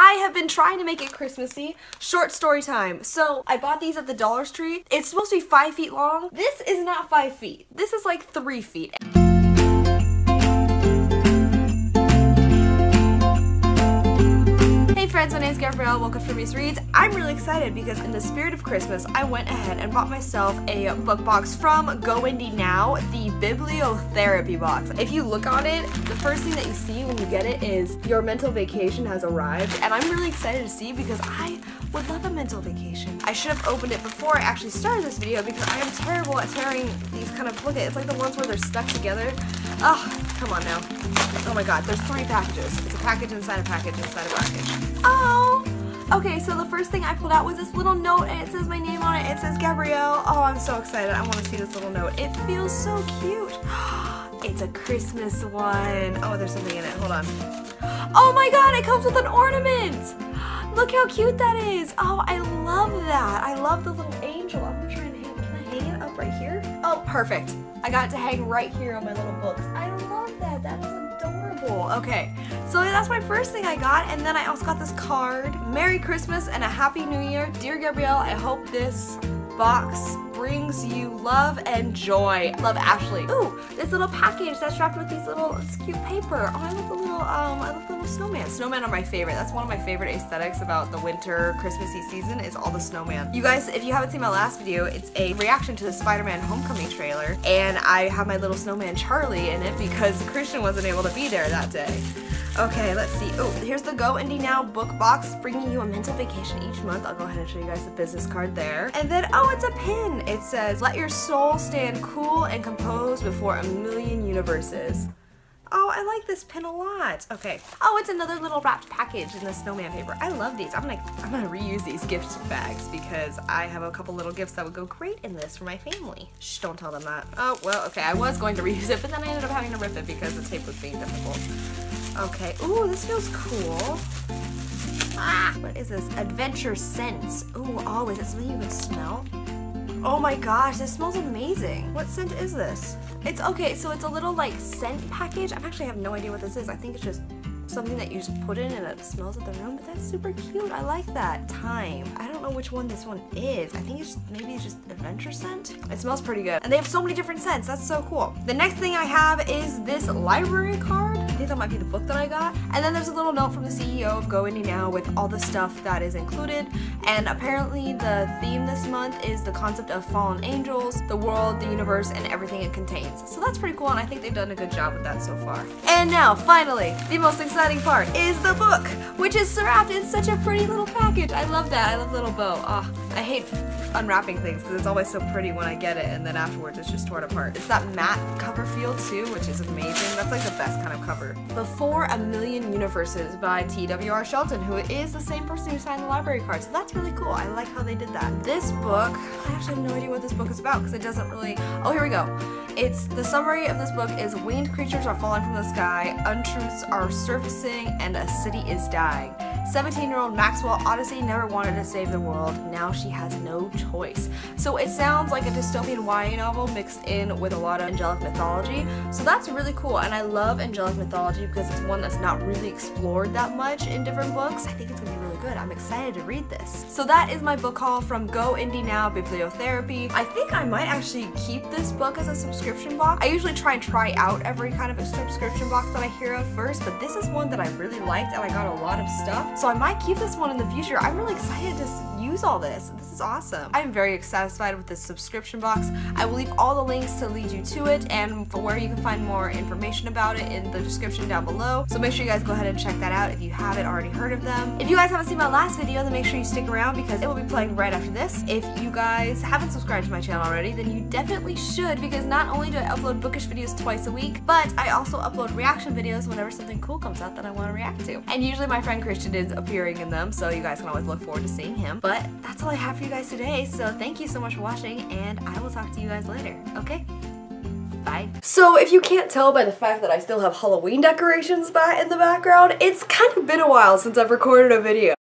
I have been trying to make it Christmassy. Short story time. So I bought these at the Dollar Tree. It's supposed to be five feet long. This is not five feet. This is like three feet. Friends, my name is Gabrielle, welcome to Frumious Reads. I'm really excited because in the spirit of Christmas, I went ahead and bought myself a book box from Go Indie Now, the Bibliotherapy box. If you look on it, the first thing that you see when you get it is your mental vacation has arrived, and I'm really excited to see because I would love a mental vacation. I should have opened it before I actually started this video because I am terrible at tearing these kind of, look at it's like the ones where they're stuck together. Oh, come on now. Oh my god, there's three packages. It's a package inside a package inside a package. Oh! Okay, so the first thing I pulled out was this little note and it says my name on it. It says Gabrielle. Oh, I'm so excited. I want to see this little note. It feels so cute. It's a Christmas one. Oh, there's something in it. Hold on. Oh my god, it comes with an ornament! Look how cute that is! Oh, I love that. I love the little angel. Right here? Oh, perfect. I got to hang right here on my little books. I love that. That is adorable. Okay, so that's my first thing I got, and then I also got this card. Merry Christmas and a Happy New Year. Dear Gabrielle, I hope this box brings you love and joy. Love Ashley. Ooh, this little package that's wrapped with these little cute paper. Oh, I love the little, um, I love the little snowman. Snowmen are my favorite. That's one of my favorite aesthetics about the winter Christmassy season is all the snowman. You guys, if you haven't seen my last video, it's a reaction to the Spider-Man Homecoming trailer, and I have my little snowman Charlie in it because Christian wasn't able to be there that day. Okay, let's see. Oh, here's the Go Indie Now book box, bringing you a mental vacation each month. I'll go ahead and show you guys the business card there. And then, oh, it's a pin. It says, let your soul stand cool and composed before a million universes. Oh, I like this pin a lot. Okay. Oh, it's another little wrapped package in the snowman paper. I love these. I'm gonna I'm gonna reuse these gift bags because I have a couple little gifts that would go great in this for my family. Shh, don't tell them that. Oh, well, okay. I was going to reuse it, but then I ended up having to rip it because the tape was being difficult. Okay. Ooh, this feels cool. Ah, what is this? Adventure Scents. Ooh, oh, is it something you can smell? Oh my gosh, this smells amazing. What scent is this? It's okay, so it's a little like scent package. I actually have no idea what this is. I think it's just something that you just put in and it smells at the room, but that's super cute. I like that. Thyme. I don't know which one this one is. I think it's just, maybe it's just adventure scent. It smells pretty good. And they have so many different scents. That's so cool. The next thing I have is this library card. That might be the book that I got. And then there's a little note from the CEO of Go Indie Now with all the stuff that is included. And apparently the theme this month is the concept of fallen angels, the world, the universe, and everything it contains. So that's pretty cool and I think they've done a good job with that so far. And now, finally, the most exciting part is the book, which is wrapped in such a pretty little package. I love that. I love little bow. Oh, I hate unwrapping things because it's always so pretty when I get it and then afterwards it's just torn apart. It's that matte cover feel too, which is amazing. That's like the best kind of cover. Before a Million Universes by T.W.R. Shelton, who is the same person who signed the library card. So that's really cool. I like how they did that. This book, I actually have no idea what this book is about because it doesn't really, oh here we go. It's, the summary of this book is winged creatures are falling from the sky, untruths are surfacing, and a city is dying. 17-year-old Maxwell Odyssey never wanted to save the world, now she has no choice. So it sounds like a dystopian YA novel mixed in with a lot of angelic mythology, so that's really cool, and I love angelic mythology because it's one that's not really explored that much in different books. I think it's to be really good. I'm excited to read this. So that is my book haul from Go Indie Now Bibliotherapy. I think I might actually keep this book as a subscription box. I usually try and try out every kind of a subscription box that I hear of first, but this is one that I really liked and I got a lot of stuff. So I might keep this one in the future. I'm really excited to use all this. This is awesome. I'm very satisfied with this subscription box. I will leave all the links to lead you to it and for where you can find more information about it in the description down below. So make sure you guys go ahead and check that out if you haven't already heard of them. If you guys haven't seen my last video, then make sure you stick around because it will be playing right after this. If you guys haven't subscribed to my channel already, then you definitely should because not only do I upload bookish videos twice a week, but I also upload reaction videos whenever something cool comes out that I want to react to. And usually my friend Christian is appearing in them, so you guys can always look forward to seeing him. But that's all I have for you guys today, so thank you so much for watching, and I will talk to you guys later, okay? Bye. So if you can't tell by the fact that I still have Halloween decorations back in the background, it's kind of been a while since I've recorded a video.